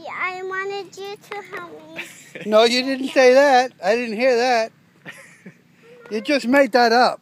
Yeah, I wanted you to help me. No, you didn't say that. I didn't hear that. You just made that up.